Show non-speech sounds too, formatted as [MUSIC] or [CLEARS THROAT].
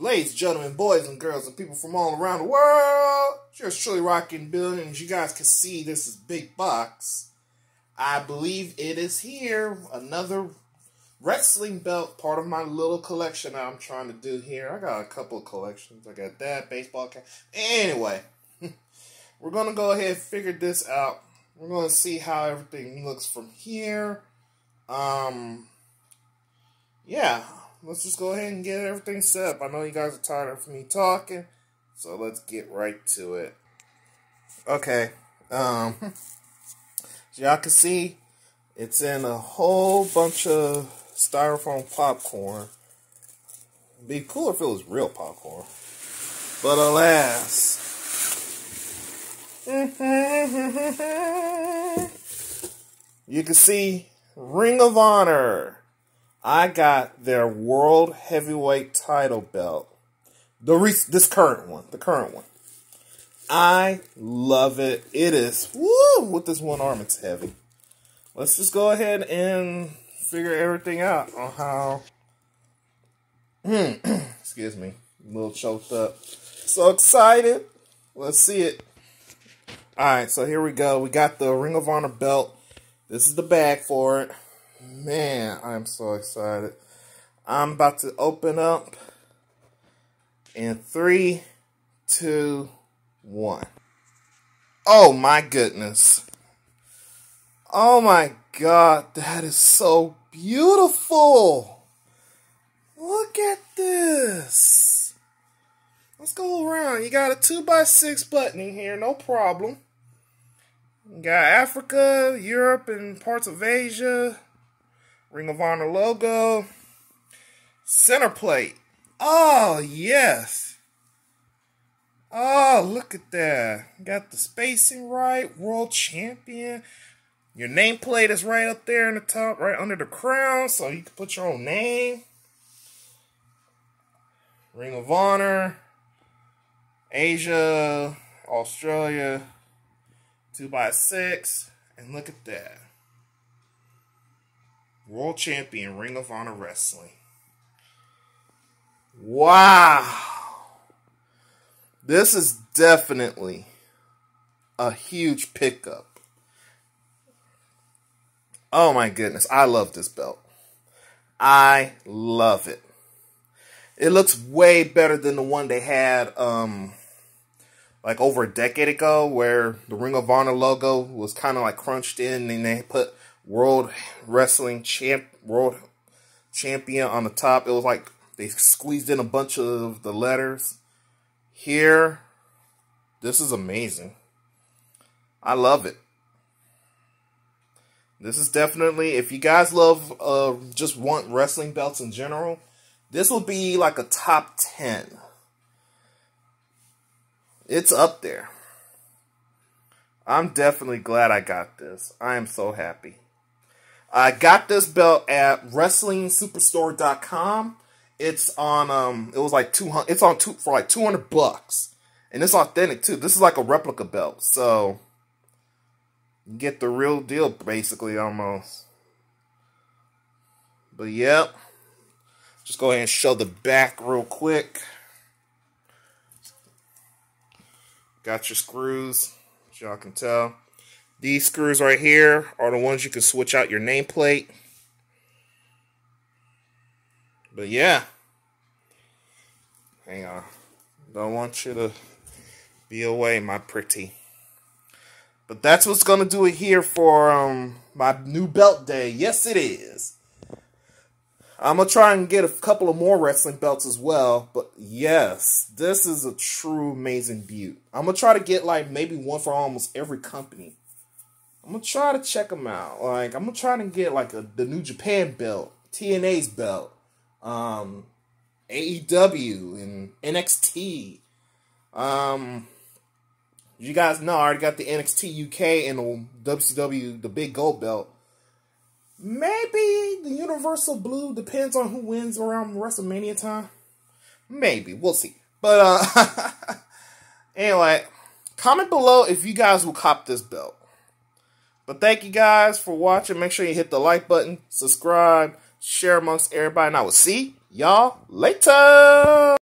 Ladies, gentlemen, boys and girls, and people from all around the world, just truly rocking billions. You guys can see this is Big Box. I believe it is here. Another wrestling belt, part of my little collection that I'm trying to do here. I got a couple of collections. I got that, baseball cap. Anyway, [LAUGHS] we're going to go ahead and figure this out. We're going to see how everything looks from here. Um, yeah, let's just go ahead and get everything set up. I know you guys are tired of me talking, so let's get right to it. Okay, um, [LAUGHS] as y'all can see, it's in a whole bunch of styrofoam popcorn. Be cool if it was real popcorn. But alas. [LAUGHS] you can see Ring of Honor. I got their world heavyweight title belt. The re- this current one, the current one. I love it. It is woo with this one arm. It's heavy. Let's just go ahead and figure everything out on how. [CLEARS THROAT] Excuse me, a little choked up. So excited. Let's see it. All right, so here we go. We got the Ring of Honor belt. This is the bag for it. Man, I'm so excited. I'm about to open up in three, two, one. Oh my goodness. Oh my god, that is so beautiful. Look at this. Let's go around. You got a 2x6 buttoning here, no problem. You got Africa, Europe, and parts of Asia. Ring of Honor logo. Center plate. Oh, yes. Oh, look at that. Got the spacing right. World champion. Your nameplate is right up there in the top, right under the crown, so you can put your own name. Ring of Honor. Asia, Australia, 2x6. And look at that. World Champion Ring of Honor Wrestling. Wow. This is definitely a huge pickup. Oh my goodness, I love this belt. I love it. It looks way better than the one they had um like over a decade ago where the Ring of Honor logo was kind of like crunched in and they put World Wrestling Champ World Champion on the top. It was like they squeezed in a bunch of the letters. Here, this is amazing. I love it. This is definitely, if you guys love, uh, just want wrestling belts in general, this will be like a top 10. It's up there. I'm definitely glad I got this. I am so happy. I got this belt at WrestlingSuperstore.com. It's on um it was like 200 it's on two for like 200 bucks. And it's authentic too. This is like a replica belt. So get the real deal basically almost. But yep. Just go ahead and show the back real quick. Got your screws, y'all can tell. These screws right here are the ones you can switch out your nameplate. But yeah. Hang on. Don't want you to be away, my pretty. But that's what's going to do it here for um, my new belt day. Yes, it is. I'm to try and get a couple of more wrestling belts as well. But yes, this is a true amazing beaut. I'm to try to get like maybe one for almost every company. I'm gonna try to check them out. Like I'm gonna try to get like a, the New Japan belt, TNA's belt, um, AEW and NXT. Um, you guys know I already got the NXT UK and the WCW, the big gold belt. Maybe the Universal Blue depends on who wins around WrestleMania time. Maybe we'll see. But uh, [LAUGHS] anyway, comment below if you guys will cop this belt. But thank you guys for watching. Make sure you hit the like button, subscribe, share amongst everybody, and I will see y'all later.